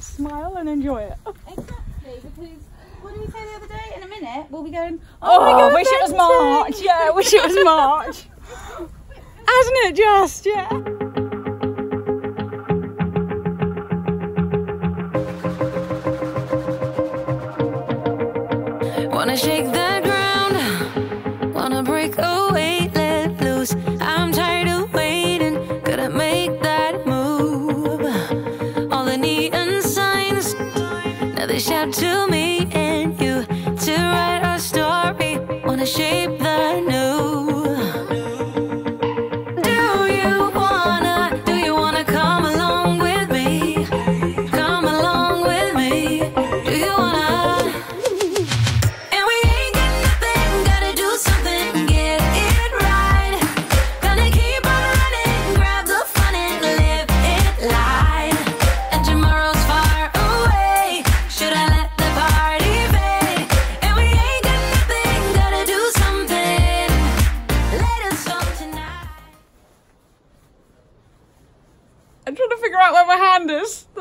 Smile and enjoy it. Exactly, because what did we say the other day? In a minute, we'll be going. Oh, oh my God, wish it was March. Yeah, wish it was March. Hasn't it just? Yeah. Shape the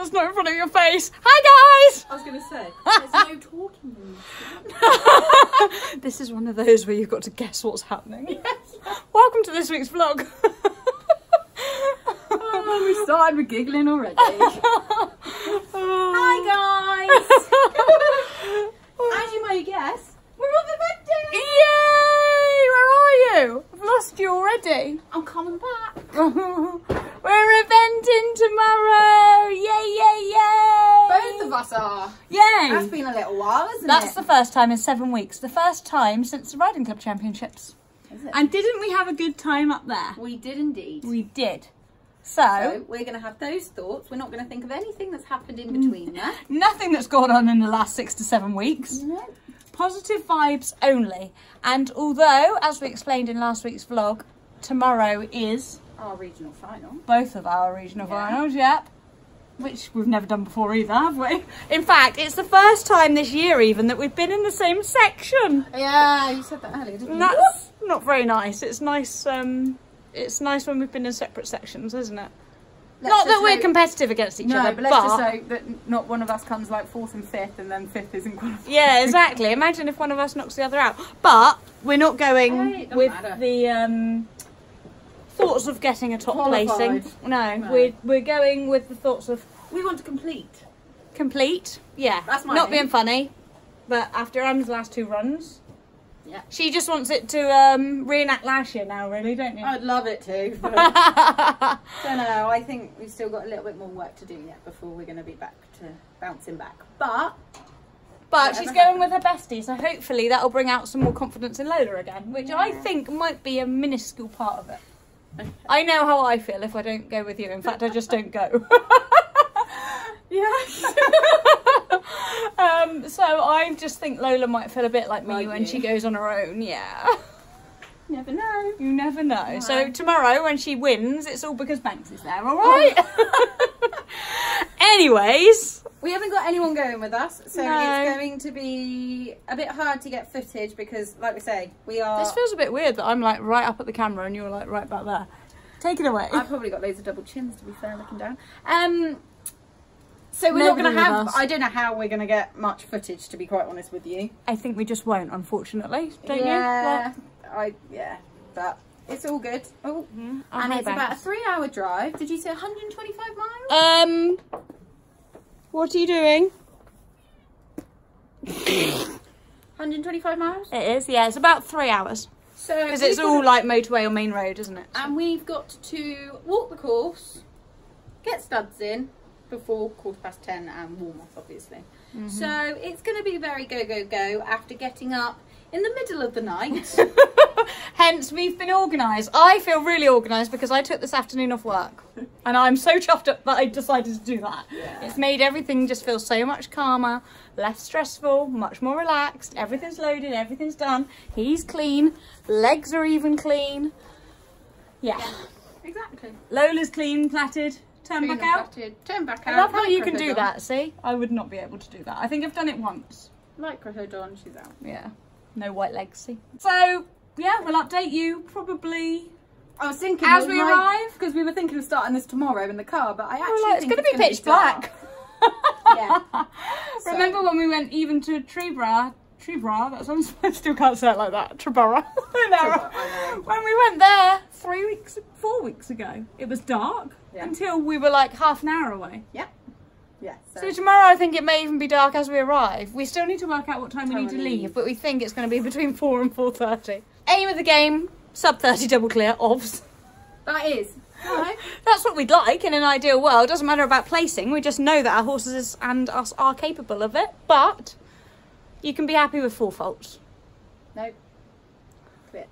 That's not in front of your face. Hi, guys. I was going to say, there's no talking. in this. this is one of those where you've got to guess what's happening. Yes. Welcome to this week's vlog. Oh, we started with giggling already. Hi guys. As you may guess, we're on the bed day. Yay! Where are you? I've lost you already. I'm coming back. We're eventing tomorrow. Yay, yay, yay! Both of us are. Yay! That's been a little while, isn't That's it? That's the first time in seven weeks. The first time since the Riding Club Championships. Is it? And didn't we have a good time up there? we did indeed. We did. So, So we're going to have those thoughts. We're not going to think of anything that's happened in between there. nothing that's gone on in the last six to seven weeks. No. Positive vibes only. And although, as we explained in last week's vlog, tomorrow is Our regional final. both of our regional Yeah. finals, yep. Which we've never done before either, have we? In fact, it's the first time this year even that we've been in the same section. Yeah, you said that earlier, didn't And you? that's not very nice. It's nice um it's nice when we've been in separate sections, isn't it? Let's not that we're hope- competitive against each No, other, but let's just hope that not one of us comes like fourth and fifth, and then fifth isn't qualified. Yeah, exactly. Imagine if one of us knocks the other out. But we're not going Hey, with matter. the um, thoughts of getting a top Qualified. placing. No, No. we're we're going with the thoughts of We want to complete. complete. Yeah, That's my not aim. being funny. But after Anne's last two runs, Yeah. she just wants it to um, reenact last year now, really, don't you? I'd love it to. But don't know. I think we've still got a little bit more work to do yet before we're going to be back to bouncing back. But But she's going with her bestie, so hopefully that'll bring out some more confidence in Lola again, which I think might be a minuscule part of it. I know how I feel if I don't go with you. In fact, I just don't go. yeah, um, so I just think Lola might feel a bit like me Like when you. she goes on her own. Yeah, never know. you never know. So tomorrow when she wins, it's all because Banks is there. All right. Anyways, We haven't got anyone going with us, so No. it's going to be a bit hard to get footage because, like we say, we are. this feels a bit weird that I'm like right up at the camera and you're like right back there. Take it away. I've probably got loads of double chins to be fair, looking down. Um, so we're not going to have. us. I don't know how we're going to get much footage, to be quite honest with you. I think we just won't, unfortunately. Don't yeah, you? I yeah, but it's all good. Oh, Like, and okay, it's about a three-hour drive. Did you say 125 miles? Um, what are you doing? 125 miles. It is, yeah. It's about three hours So because we've it's got all to- like motorway or main road, isn't it? and we've got to walk the course, get studs in before quarter past ten, and warm off, obviously. Mm-hmm. So it's going to be very go go go after getting up in the middle of the night. Hence, we've been organised. I feel really organised because I took this afternoon off work, and I'm so chuffed up that I decided to do that. It's made everything just feel so much calmer, less stressful, much more relaxed. Everything's loaded, everything's done. He's clean, legs are even clean. Yeah, exactly. Lola's clean, plaited. Turn back out. Plaited. Turn back I out. love how you can do that. See, I would not be able to do that. I think I've done it once. on. Lycra hood on. She's out. Yeah, no white legs. See. So yeah, we'll update you probably. I was thinking As we arrive? because we were thinking of starting this tomorrow in the car, but I actually Oh, like, it's going to be pitch black. Yeah. Remember when we went even to Treeborough? Treeborough? That sounds. I still can't say it like that. Treeborough. I know. Treeborough, I know. When we went there three weeks, four weeks ago, it was dark Yeah. until we were like half an hour away. Yeah. Yeah. So, So tomorrow, I think it may even be dark as we arrive. We still need to work out what time we need to leave, leave. but we think it's going to be between four and four thirty. Aim of the game: sub thirty double clear. Obs. that is. That's what we'd like in an ideal world. Doesn't matter about placing. We just know that our horses and us are capable of it. But you can be happy with four faults. No. Quit.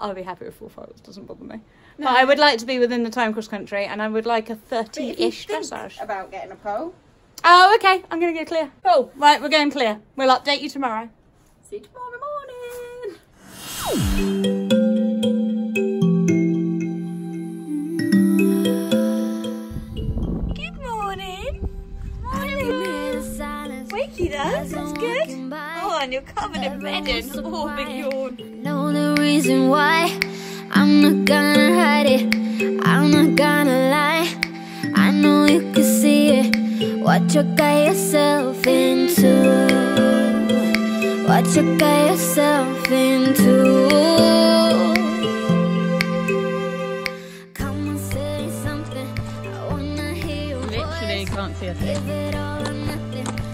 I'll be happy with four faults. Doesn't bother me. But I would like to be within the time cross country, and I would like a But if you thirty-ish dressage. about getting a pole, Oh, okay. I'm going to get clear. Cool. Right, we're going clear. We'll update you tomorrow. see you tomorrow. Good morning. Wakey there. That's good. Oh, and you're covered in big yawn. know the reason why I'm not gonna hide it I'm not gonna lie I know you can see it What you got yourself into What you got yourself into. Come and say something I wanna hear your voice. can't see a Give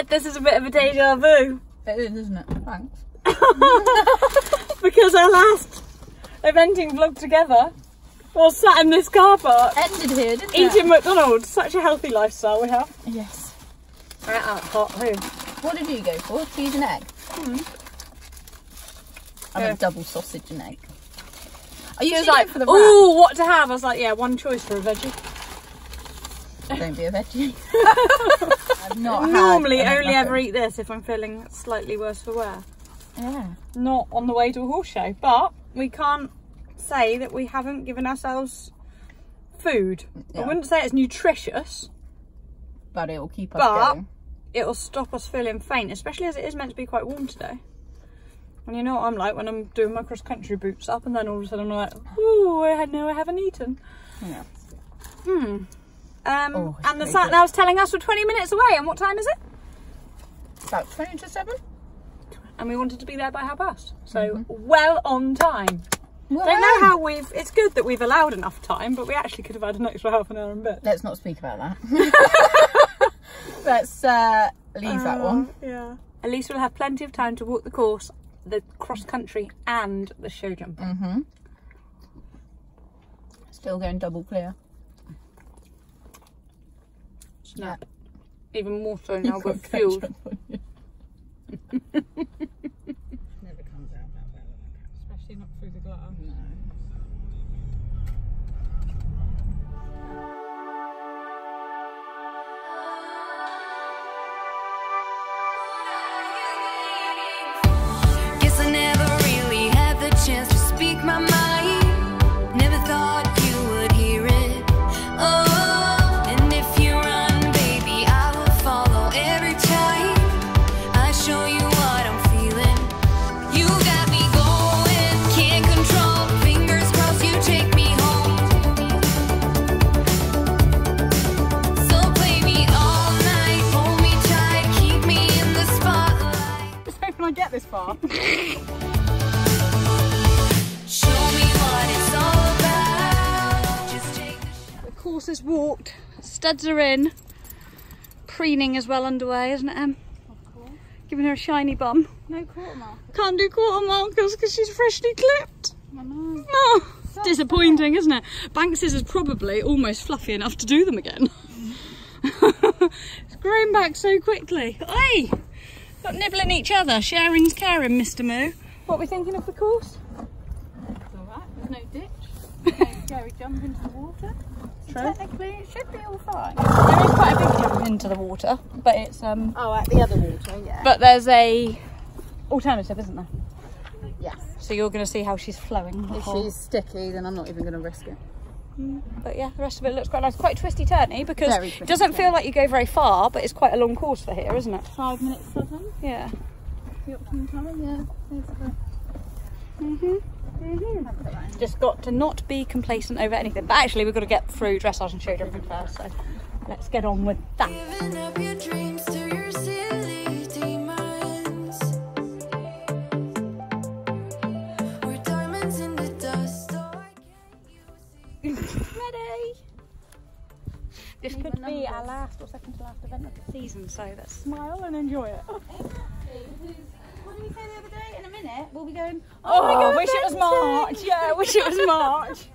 said this is a bit of a deja vu. It is, isn't it? Thanks. because our last eventing vlog together was sat in this car park Ended here, didn't eating McDonald's. Such a healthy lifestyle we have. Yes. Right out hot home. What did you go for? Cheese and egg? Hmm. I Yeah. a double sausage and egg. Are you was like, for the "Ooh, what to have?" I was like, "Yeah, one choice for a veggie." Don't be a veggie. I've not Normally, only ever eat this if I'm feeling slightly worse for wear. Yeah. Not on the way to a horse show, but we can't say that we haven't given ourselves food. I wouldn't say it's nutritious. But it will keep us But- going. it'll stop us feeling faint, especially as it is meant to be quite warm today. And you know what I'm like when I'm doing my cross country boots up, and then all of a sudden I'm like, "Ooh, I know I haven't eaten." Yeah. Hmm. Um, Oh, and the sat nav's telling us we're 20 minutes away. And what time is it? About 20 to 7? And we wanted to be there by half past, so well on time. Well, Don't know how we've. It's good that we've allowed enough time, but we actually could have had an extra half an hour in bed. Let's not speak about that. Let's uh, leave that one. Yeah. At least we'll have plenty of time to walk the course, the cross country, and the show jumping. Mm-hmm. Still going double clear. Snap. Even more so now we're about. Just take the the course is walked, studs are in, preening is well underway, isn't it, Em? Giving her a shiny bum. No quarter mark. Can't do quarter markers because she's freshly clipped. I know. Disappointing, isn't it? Banks's is probably almost fluffy enough to do them again. it's grown back so quickly. Hey, not nibbling each other. Sharing's caring, Mr. Moo. What are we thinking of the course? It's alright. There's no ditch. No scary jump into the water. technically it should be all fine. There is quite a big jump into the water, but it's um. Oh, at the other water, yeah. But there's a alternative, isn't there? yes. So you're going to see how she's flowing. If she's sticky, then I'm not even going to risk it. But yeah, the rest of it looks quite nice. Quite twisty turny because Very it doesn't feel like you go very far, but it's quite a long course for here, isn't it? Five minutes southern, Yeah. the optimum time, yeah. basically. Mm-hmm. Mm-hmm. Just got to not be complacent over anything. But actually, we've got to get through dressage and show everything first. So let's get on with that. This could be our last or second to last event of the season, so let's smile and enjoy it. What did we say the other day? In a minute, we'll be going. Oh, my oh, God, wish it was March. Yeah, wish it was March.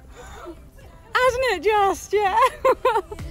Hasn't it just? Yeah.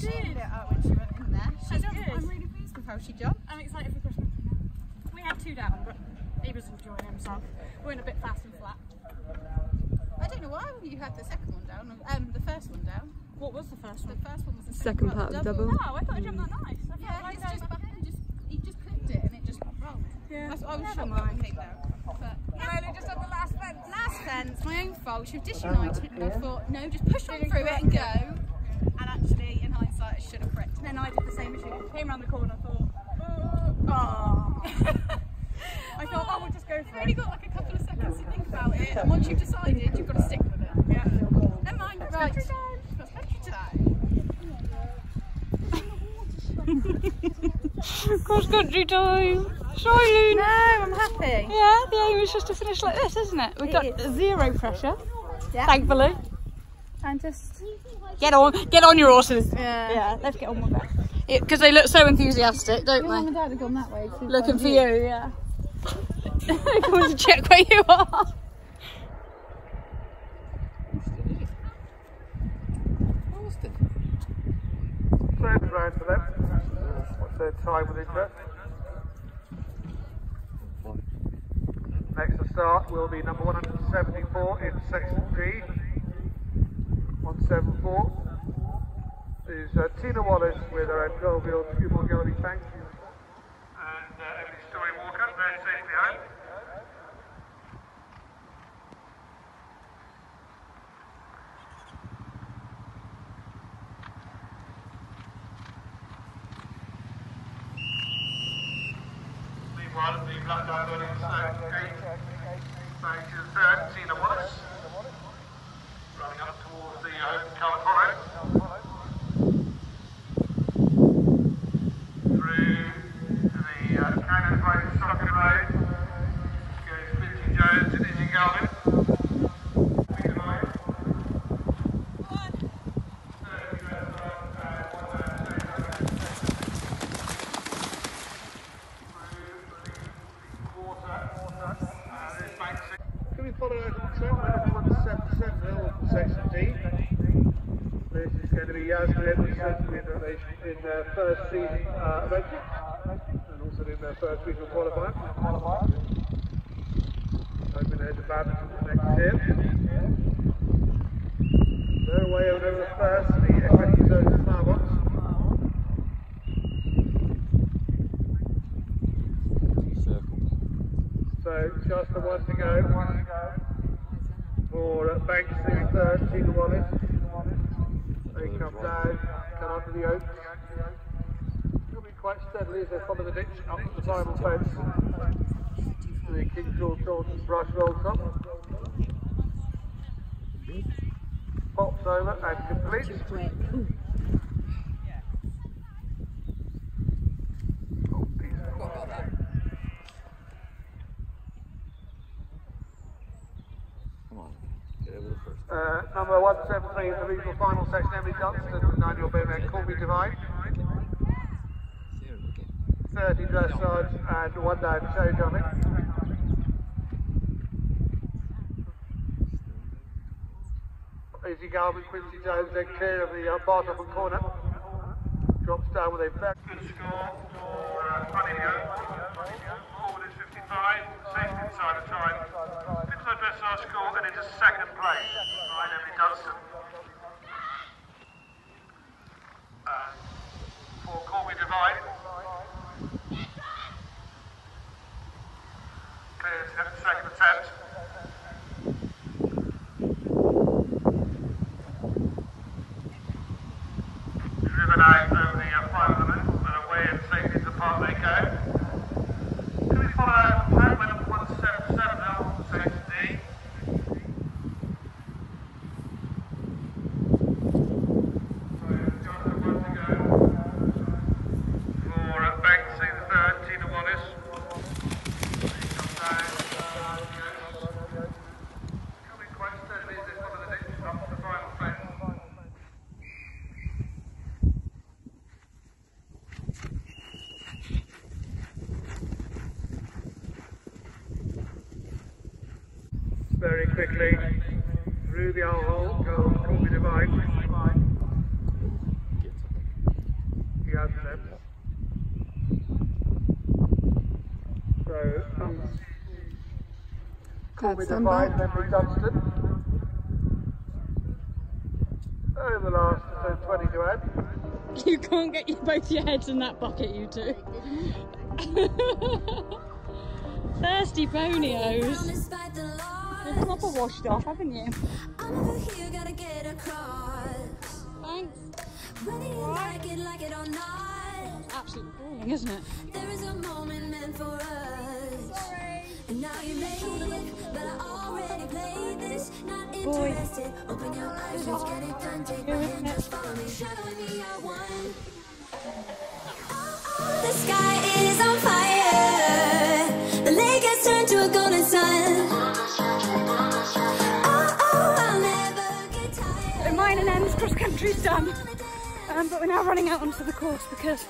she did it up when she went in there. She That's jumped, good. I'm really pleased with how she jumped. I'm excited for Christmas. We had two down, but he was enjoying himself. We went a bit fast and flat. I don't know why you had the second one down, um, the first one down. What was the first one? The first one was the Second second, part the of the double. Oh, I thought I jumped that nice. I Yeah, thought it's just back and just he just clipped it and it just rolled. Yeah. That's what I was Never shocked mind. when it came down. But Lola just on the last fence. last fence, my own fault. She was disunited and I thought, no, just push on through it and go. And actually, in hindsight, I should have corrected And then I did the same as you. Came around the corner, thought, oh. I thought, oh, we'll just go You've for only got like a couple of seconds to think about it, and once you've decided, you've got to stick with it. Yeah. Never mind, right. country time. It's country time. Cross country time. Shiloon. No, I'm happy. Yeah, the aim is just to finish like this, isn't it? We've got is. zero pressure, Yeah. thankfully. And just Get on, get on your horses. yeah. Yeah, let's get on with it. Because they look so enthusiastic, don't Your mum they? and dad have gone that way. too, Looking for you, yeah. Coming to check where you are. Third round for them. What's their time with interest? Next to start will be number 174 in section D. 174 is uh, Tina Wallace with her own 12 year old Skewbald Goldie Bank. And uh, Emily Story Walker, very safely home. Meanwhile, the Black Diamond is uh, eight. Back to the third, Tina Wallace. Running up towards the home colour follow. Through the uh, Cannon Place Socket Road. Goes Quincy Jones and Izzy Galvin. Big line. Can we follow over the track? We're on 177 Hill from section D. This is going to be Yasmin Edmondson in, relation- in their first season uh, event and also in their first regional qualifier. Hoping there's a badminton next year. They're away over the first, the Equity Zone Starbucks. So just the one to go for uh, Banks in third, Tina Wallace. They come down, come onto the oaks. Coming quite steadily as they follow the ditch up to the final fence. The King George Jordan's brush rolls up. Pops over and completes. Piece of work. Uh, number 173 in the regional final section, Emily Dunstan, nine-year-old Bayman, Call Me Divine. 30 dressage and one down show jumping. Izzy Galvin, Quincy Jones, then clear of the uh, bar top and corner. Drops down with a very good score for uh, Forward is 55, safety inside of time. Side dressage score and into second place. Ryan Emily Dunstan. Uh, for Call Me Divine. Clears the second attempt. Driven out over the uh, final limit, and away and safely to the park they go. Can we follow Pathway number 177 now, section D? So, just the one to go. For uh, Banksy the third, Tina Wallace. Comes down, goes. Coming quite steadily as they follow the ditch up to the final fence. Very quickly through the old hole goes Colby Divine. ad libs. So, um, call me That's Divine, Ember. Henry Dunstan. Over the last uh, 22 ads. You can't get you both your heads in that bucket, you two. Thirsty ponios. You've proper washed off, haven't you? I'm over here, gotta get across. Thanks. Whether you like it, like it or not, Absolutely boring, isn't it? there is a moment meant for us. And now you made it, but I already played this. Not Boy. interested. Open your eyes, get it done. Take my hand, just follow me. Shadow me, I won. Oh, oh, the sky is on fire. The lake has turned to a golden sun. Oh, oh, I'll never get tired. So mine and cross country's done. Um, but we're now running out onto the course because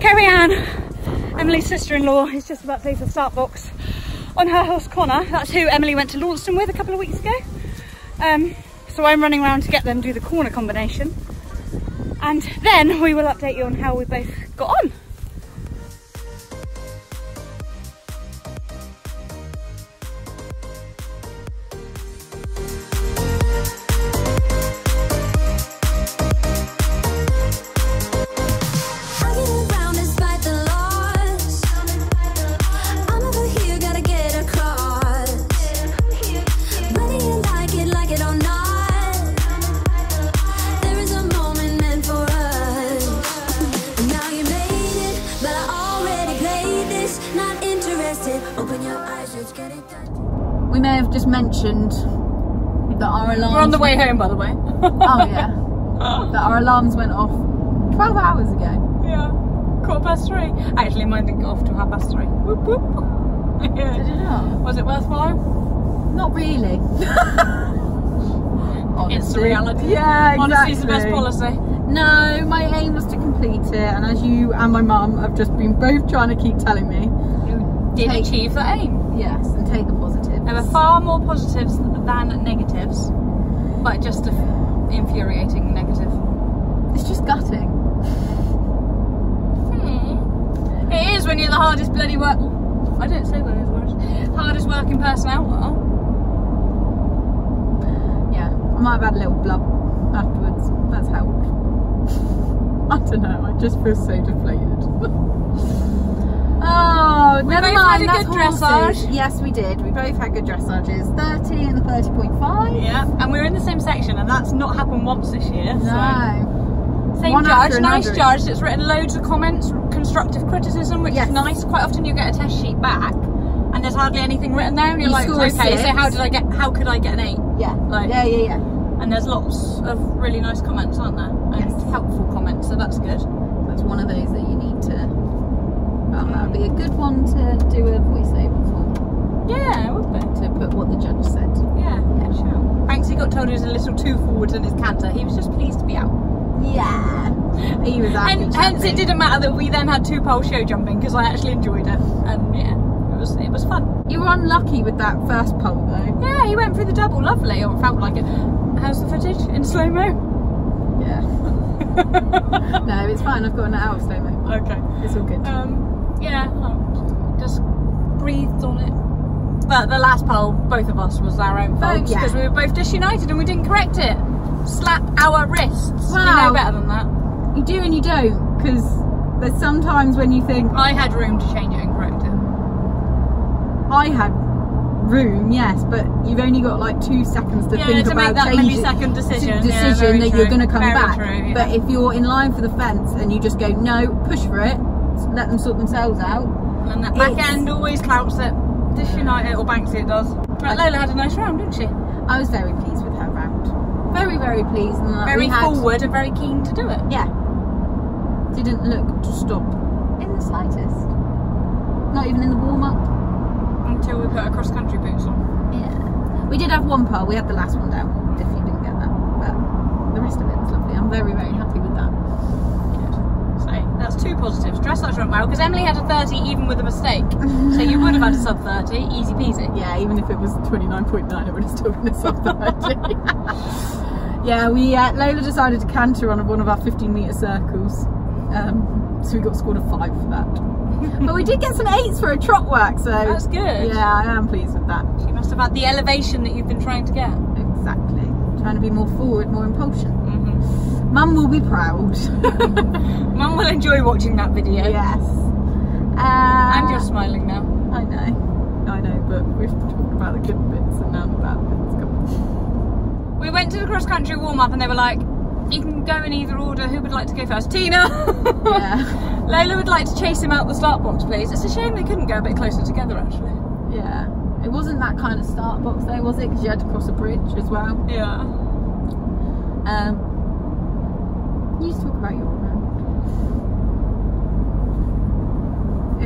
Kerry Ann, Emily's sister-in-law, is just about to leave the start box on her horse Connor. That's who Emily went to Launceston with a couple of weeks ago. Um, so I'm running around to get them do the corner combination. And then we will update you on how we both got on. By the way. Oh yeah. that our alarms went off 12 hours ago. yeah. Quarter past three. Actually, mine didn't go off till half past three. Whoop whoop. Did it not? Was it worthwhile? Not really. It's the reality. Yeah, exactly. Honesty's the best policy. No, my aim was to complete it, and as you and my mum have just been both trying to keep telling me, You did Take- achieve that aim. yes, and take the positives. There were far more positives than negatives, but just infuriating negative. It's just gutting. Hmm. It is when you're the hardest bloody work. I don't say those words. Hardest working person out there. Yeah, I might have had a little blub afterwards. That's helped. I don't know. I just feel so deflated. oh, never both mind. had a good horses. dressage. Yes, we did. We both had good dressages. Thirty and a thirty point five. Yeah, and we were in the same section, and that's not happened once this year. So. No. Same One judge, nice judge that's written loads of comments, constructive criticism, which Yes. is nice. Quite often you get a test sheet back and there's hardly anything written there, and you're You like, okay, so how did I get? How could I get an eight? Yeah. Like- yeah, yeah, yeah. And there's lots of really nice comments, aren't there? And Yes. helpful comments, so that's good. That's one of those that you need to. That would be a good one to do a voiceover for. Yeah, would be. To put what the judge said. Yeah, yeah, sure. Banksy got told he was a little too forward in his canter. He was just pleased to be out. Yeah. He was happy. And hence, it didn't matter that we then had two pole show jumping because I actually enjoyed it, and yeah, it was it was fun. You were unlucky with that first pole though. Yeah, he went through the double, lovely, or felt like it. How's the footage in slow mo? Yeah. no, it's fine. I've got an out of slow mo. Okay. It's all good. Um, yeah, I just breathed on it. But the last poll, both of us, was our own fault Oh, yeah. because we were both disunited and we didn't correct it. Slap our wrists. You know better than that. You do and you don't, because there's sometimes when you think I had room to change it and correct it. I had room, yes, but you've only got like two seconds to Yeah, think to make about that changing millisecond decision. Yeah, decision very that true. you're going to come Very back. true, yeah. But if you're in line for the fence and you just go no, push for it, let them sort themselves out. And that back It's- end always clouts it. Disunited or Banksy it does. Right, Lola had a nice round, didn't she? I was very pleased with her round. Very, very pleased. And Very had, forward and very keen to do it. Yeah. Didn't look to stop in the slightest. Not even in the warm up. Until we put our cross country boots on. Yeah. We did have one pole. We had the last one down. If you didn't get that, but the rest of it was lovely. I'm very, very happy with that. So two positives. Dressage went well because Emily had a 30 even with a mistake. so you would have had a sub 30, easy peasy. Yeah, even if it was 29.9, it would have still been a sub 30. yeah, we uh, Lola decided to canter on one of our 15 metre circles. Um, so we got scored a five for that. but we did get some eights for a trot work, so That's good. Yeah, I am pleased with that. You must have had the elevation that you've been trying to get. Exactly. Trying to be more forward, more impulsion. Mum will be proud. Mum will enjoy watching that video. yes. Uh, And you're smiling now. I know. I know, but we've talked about the good bits and now the bad bits come. We went to the cross country warm up and they were like, you can go in either order. Who would like to go first? Tina! Yeah. Lola would like to chase him out the start box, please. It's a shame they couldn't go a bit closer together, actually. Yeah. It wasn't that kind of start box though, was it? Because you had to cross a bridge as well. Yeah. Um, you used to talk about your round.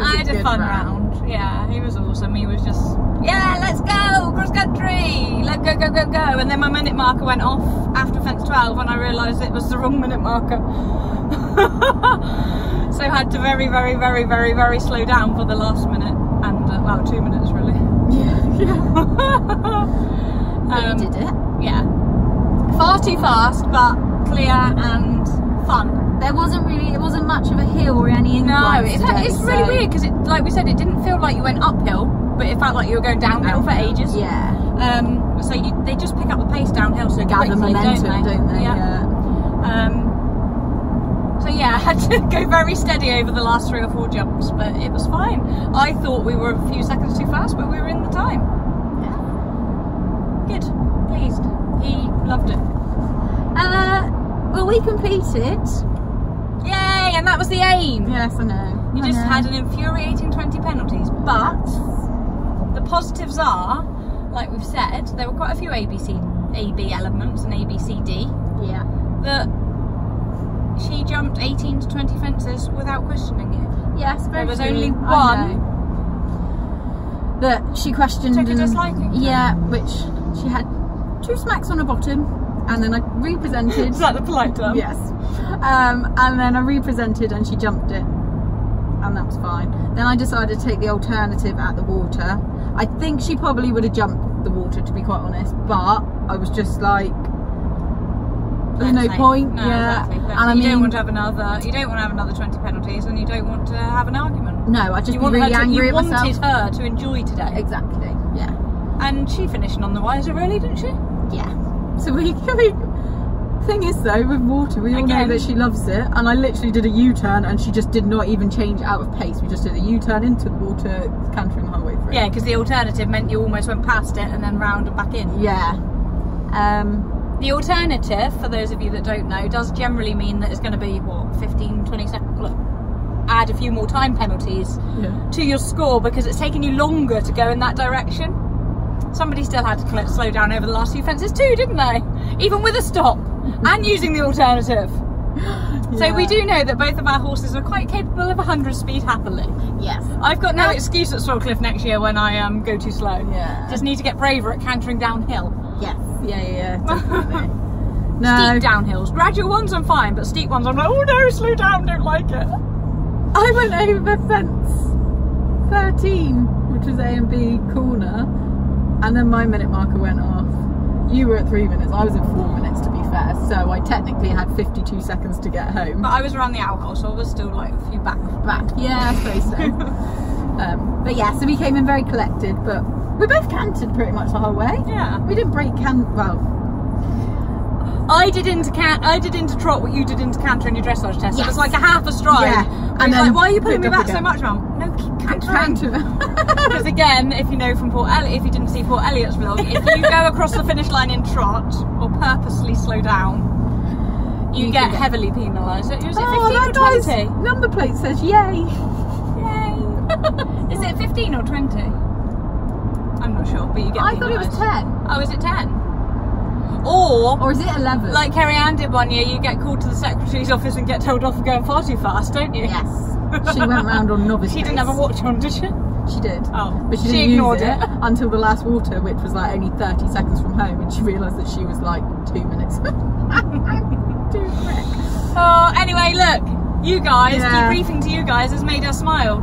I had a good fun round. Yeah, he was awesome. He was just, yeah, let's go, cross country, let go, go, go, go. And then my minute marker went off after fence 12 and I realised it was the wrong minute marker. so I had to very, very, very, very, very slow down for the last minute. And, uh, well, two minutes really. Yeah, yeah. Um, you did it. Yeah. Far too fast, but clear and fun. There wasn't really, it wasn't much of a hill or any No, inclines it's, today, it's really weird because, it, like we said, it didn't feel like you went uphill, but it felt like you were going downhill for ages. Yeah. Um, so you, they just pick up the pace downhill so Gather momentum, don't they? don't they? Yeah. Um, so yeah, I had to go very steady over the last three or four jumps, but it was fine. I thought we were a few seconds too fast, but we were in the time. Yeah. Good, pleased. He loved it. Well, we competed. Yay! And that was the aim. Yes, I know. You I just know. had an infuriating 20 penalties, but the positives are, like we've said, there were quite a few ABC, AB elements and ABCD Yeah. that she jumped 18 to 20 fences without questioning it. Yes, There was only one. that she questioned. Took a disliking. Yeah, which she had two smacks on her bottom, and then I represented. Is that the polite term? Yes. Um, and then I represented and she jumped it. And that was fine. Then I decided to take the alternative at the water. I think she probably would have jumped the water to be quite honest, but I was just like there's no point. No, yeah. exactly. And I you mean don't want to have another. You don't want to have another 20 penalties, and you don't want to have an argument. no, I just you really to, angry you wanted myself. her to enjoy today, Exactly. Yeah. and she finished on the wiser, really, didn't she? So we, we thing is though with water we all Again. know that she loves it and I literally did a U-turn and she just did not even change out of pace. We just did a U-turn into the water, cantering the whole way through. Yeah, because the alternative meant you almost went past it and then round and back in. Yeah. Um, The alternative, for those of you that don't know, does generally mean that it's going to be, what, 15, 20 seconds? Look, add a few more time penalties yeah. to your score because it's taking you longer to go in that direction. Somebody still had to slow down over the last few fences too, didn't they? Even with a stop and using the alternative. So we do know that both of our horses are quite capable of 100 speed happily. Yes. I've got no excuse at Swalcliffe next year when I um, go too slow. Yeah. Just need to get braver at cantering downhill. Yes. Yeah, yeah, yeah. No. Steep downhills. Gradual ones I'm fine, but steep ones I'm like, oh no, slow down, don't like it. I went over fence 13, which was A and B corner, and then my minute marker went off. You were at three minutes, I was at four minutes to be fair, so I technically had 52 seconds to get home. But I was around the outhouse, so I was still like a few back. Back. Yeah, I suppose so. um, but yeah, so we came in very collected, but we both canted pretty much the whole way. Yeah. We didn't break can, well, I did into can I did into trot what you did into canter in your dressage test. It was like a half a stride. Yeah. And And like, then why are you pulling me back so much, Mum? No, keep cantering. canter. Because again, if you know from Port Eliot, if you didn't see Port Eliot's vlog, if you go across the finish line in trot or purposely slow down, you, You get get- heavily penalised. Is it 15 oh, or 20? number plate says yay. Yay! is it 15 or 20? I'm not sure, but you get I thought it was 10. Oh, is it 10? Or, Or is it 11? like Kerry Ann did one year, you get called to the secretary's office and get told off for going far too fast, don't you? Yes. She went round on novice She didn't pace. have a watch on, did she? She did. Oh, But she she ignored it. it, until the last water, which was like only 30 seconds from home, and she realised that she was like two minutes. Too quick. Oh, anyway, look, you guys, Yeah. debriefing to you guys has made us smile.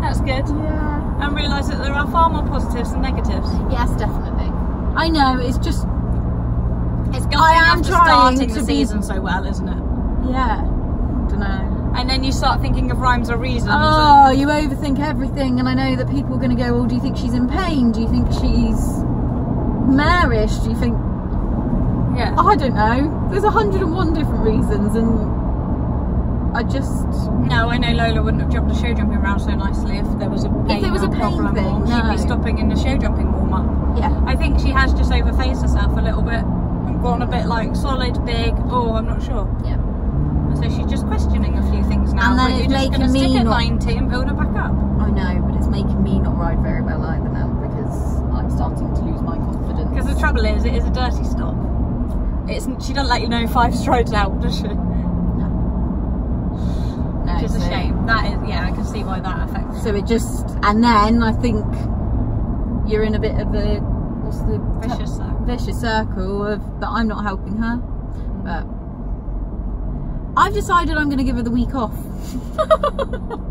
That's good. Yeah. And realise that there are far more positives than negatives. Yes, definitely. I know, it's just, It's I am trying starting to the be- season so well, isn't it? yeah. I don't know. And then you start thinking of rhymes or reasons. Oh, you overthink everything, and I know that people are going to go, well, do you think she's in pain? Do you think she's marish? Do you think, yeah. I don't know. There's 101 different reasons, and I just, No, I know Lola wouldn't have jumped a show jumping around so nicely if there was a pain if there was a pain problem. thing, or She'd be stopping in the show jumping warm up. yeah. I think she has just overfaced herself a little bit and gone a bit like solid, big. Oh, I'm not sure. Yeah. So she's just questioning a few things now. And then it's you're just making going to stick me at not- 90 and build her back up. I know, but it's making me not ride very well either now because I'm starting to lose my confidence. Because the trouble is, it is a dirty stop. It's she doesn't let you know five strides out, does she? no, Which is a shame. That is, yeah, I can see why that affects. So it just, and then I think you're in a bit of a what's the Vicious circle. vicious circle of that I'm not helping her, mm. but I've decided I'm going to give her the week off.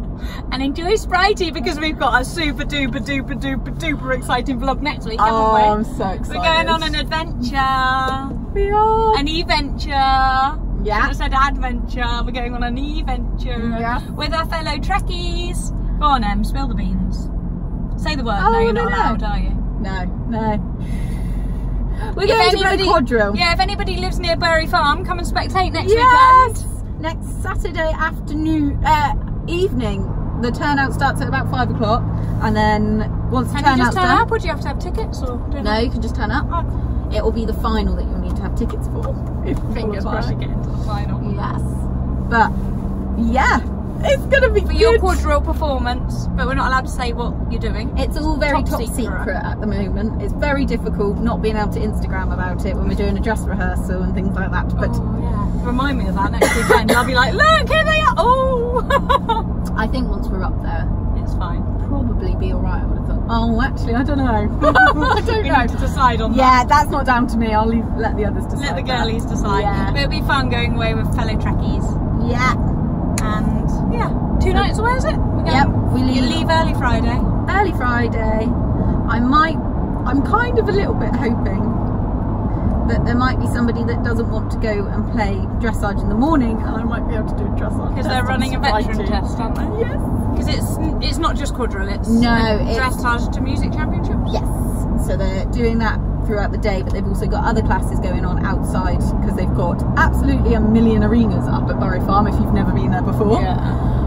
And enjoy Spritey because we've got a super duper duper duper duper exciting vlog next week, haven't oh, we? I'm so excited. We're going on an adventure, We are. an e-venture. Yeah. I said adventure. We're going on an e-venture Yeah. with our fellow Trekkies. Go on, Em, spill the beans. Say the word. Oh, no, you're no, not no. allowed, are you? No, no. We're If going to play quadrille. Yeah, if anybody lives near Bury Farm, come and spectate next Yes. weekend. Next Saturday afternoon, uh, evening. The turnout starts at about five o'clock, and then once the Can you just turnout's turn done, up, or do you have to have tickets? Or no, know? you can just turn up. Oh, It will be the final that you'll need to have tickets for. If fingers crossed you get into the final. Yes, but yeah, it's gonna be For your quadrille performance, but we're not allowed to say what you're doing. It's all very Top top, secret. secret. at the moment. It's very difficult not being able to Instagram about it when we're doing a dress rehearsal and things like that. But oh, yeah. Remind me of that next weekend. I'll be like, look, here they are. Oh, I think once we're up there, it's fine. probably be alright. I would have thought. Oh, actually, I don't know. I don't we know. to decide on that. Yeah, that's not down to me. I'll leave, let the others decide. Let the that. girlies decide. Yeah. But it'll be fun going away with fellow Trekkies. Yeah. Yeah, two nights away is it? Yep, we You leave- leave early Friday. Early Friday. I might. I'm kind of a little bit hoping that there might be somebody that doesn't want to go and play dressage in the morning, and I might be able to do dressage. Because they're running a veteran Friday. test, aren't they? Yes. Because it's it's not just quadrille, it's No, it's- dressage to music championships. Yes. So they're doing that throughout the day, but they've also got other classes going on outside because they've got absolutely a million arenas up at Bury Farm. If you've never been there before.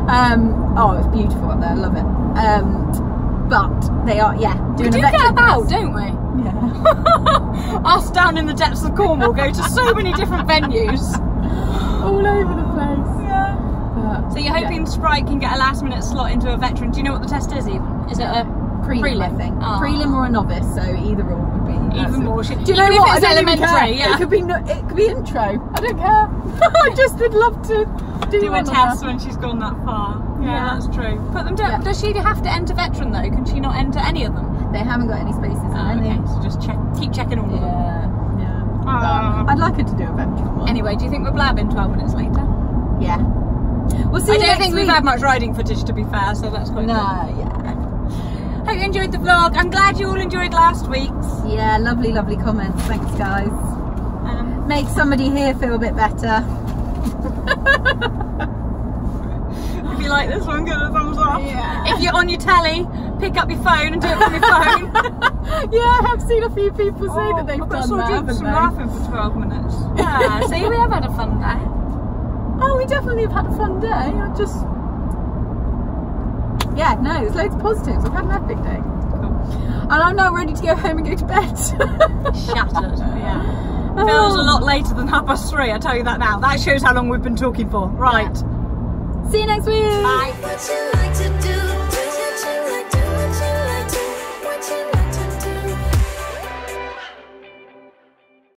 Um, oh, it's beautiful up there. I love it. Um, but they are, yeah, We doing do a get about, don't we? Yeah. Us down in the depths of Cornwall go to so many different venues. All over the place. Yeah. But, So you're hoping Sprite can get a last minute slot into a veteran. Do you know what the test is even? Is it a prelim, prelim? I think. Ah. Prelim or a novice, so either or even more shit? Do you know even what? If it's I don't even elementary, yeah. It could be no, it could be intro. I don't care. I just would love to do, do a test them. when she's gone that far. Yeah, Yeah. that's true. Put them down. Yeah. Does she have to enter veteran though? Can she not enter any of them? They haven't got any spaces in Oh, okay, so just check, keep checking all of them. Yeah, yeah. Ah. I'd like her to do a veteran one. Anyway, do you think we're blabbing 12 minutes later? yeah. We'll see I don't think we've had much riding footage to be fair, so that's quite No, good. yeah. Hope you enjoyed the vlog. I'm glad you all enjoyed last week's. Yeah, lovely, lovely comments. Thanks, guys. Um, Make somebody here feel a bit better. if you like this one, give it a thumbs up. Yeah. If you're on your telly, pick up your phone and do it from your phone. yeah, I've seen a few people say that they've I've done that, haven't they? laughing for 12 minutes. Yeah, see, we have had a fun day. Oh, we definitely have had a fun day. I just. Yeah, no, there's loads of positives. I've had an epic day. And I'm now ready to go home and go to bed. Shattered, yeah. Feels a oh. lot later than half past three, I tell you that now. That shows how long we've been talking for. Right. See you next week. Bye.